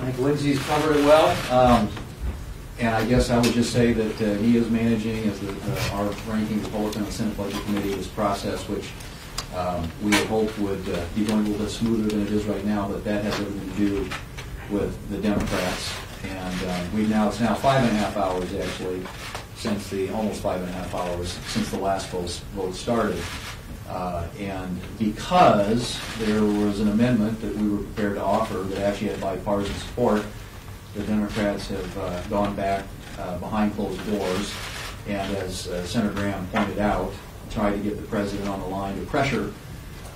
I think Lindsey's covered it well. Um, And I guess I would just say that uh, he is managing as the, uh, our ranking Republican on the Senate Budget Committee, this process, which um, we had hoped would uh, be going a little bit smoother than it is right now, but that has everything to do with the Democrats. And um, we now, it's now five and a half hours, actually, since the, almost five and a half hours, since the last vote started. Uh, And because there was an amendment that we were prepared offer that actually had bipartisan support, the Democrats have uh, gone back uh, behind closed doors, and as uh, Senator Graham pointed out, tried to get the president on the line to pressure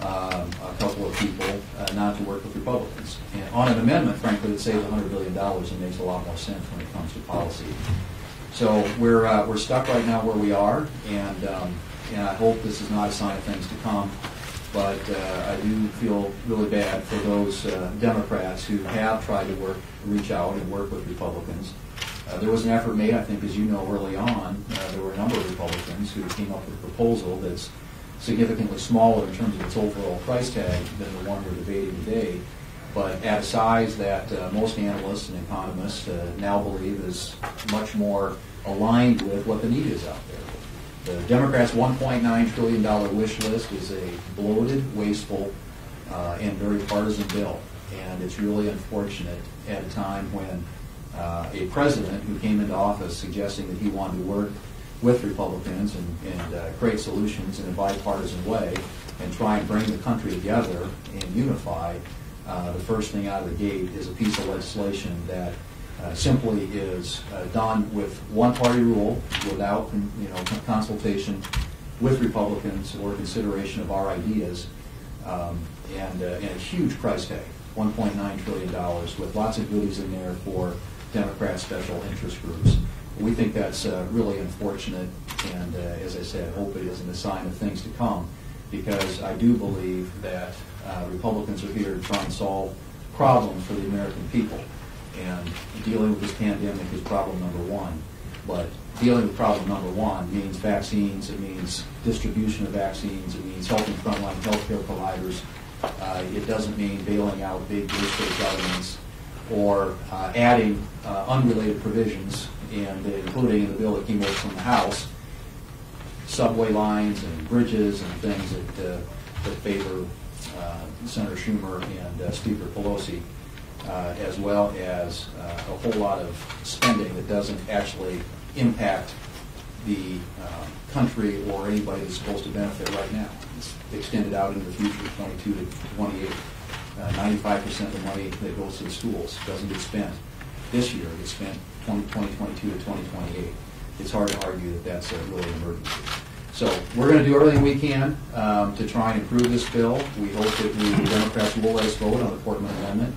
um, a couple of people uh, not to work with Republicans. And on an amendment, frankly, that saves $100 billion and makes a lot more sense when it comes to policy. So we're, uh, we're stuck right now where we are, and, um, and I hope this is not a sign of things to come. But uh, I do feel really bad for those uh, Democrats who have tried to work, reach out and work with Republicans. Uh, There was an effort made, I think, as you know, early on, uh, there were a number of Republicans who came up with a proposal that's significantly smaller in terms of its overall price tag than the one we're debating today, but at a size that uh, most analysts and economists uh, now believe is much more aligned with what the need is out there. The Democrats' $1.9 trillion wish list is a bloated, wasteful, uh, and very partisan bill. And it's really unfortunate at a time when uh, a president who came into office suggesting that he wanted to work with Republicans and, and uh, create solutions in a bipartisan way and try and bring the country together and unify, uh, the first thing out of the gate is a piece of legislation that uh, simply is uh, done with one-party rule, without, you know, consultation with Republicans or consideration of our ideas, um, and, uh, and a huge price tag, $1.9 trillion, with lots of goodies in there for Democrat special interest groups. We think that's uh, really unfortunate, and uh, as I said, hope it isn't a sign of things to come, because I do believe that Republicans are here to try and solve problems for the American people. And dealing with this pandemic is problem number one. But dealing with problem number one means vaccines, it means distribution of vaccines, it means helping frontline healthcare providers. Uh, It doesn't mean bailing out big blue state governments or uh, adding uh, unrelated provisions, and including in the bill that came over from the House, subway lines and bridges and things that, uh, that favor uh, Senator Schumer and uh, Speaker Pelosi, uh, as well as uh, a whole lot of spending that doesn't actually impact the uh, country or anybody that's supposed to benefit right now. It's extended out into the future, 22 to 28. Uh, 95% of the money that goes to the schools doesn't get spent this year, it gets spent 20, 2022 to 2028. It's hard to argue that that's a really emergency. So we're going to do everything we can um, to try and improve this bill. We hope that the Democrats will let us vote on the Portman Amendment.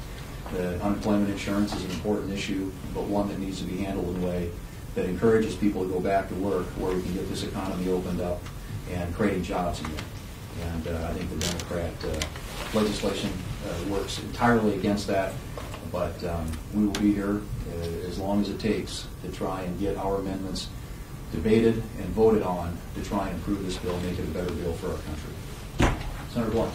The unemployment insurance is an important issue, but one that needs to be handled in a way that encourages people to go back to work, where we can get this economy opened up and creating jobs again. And uh, I think the Democrat uh, legislation uh, works entirely against that, but um, we will be here uh, as long as it takes to try and get our amendments debated and voted on to try and improve this bill, make it a better bill for our country. Senator Blunt.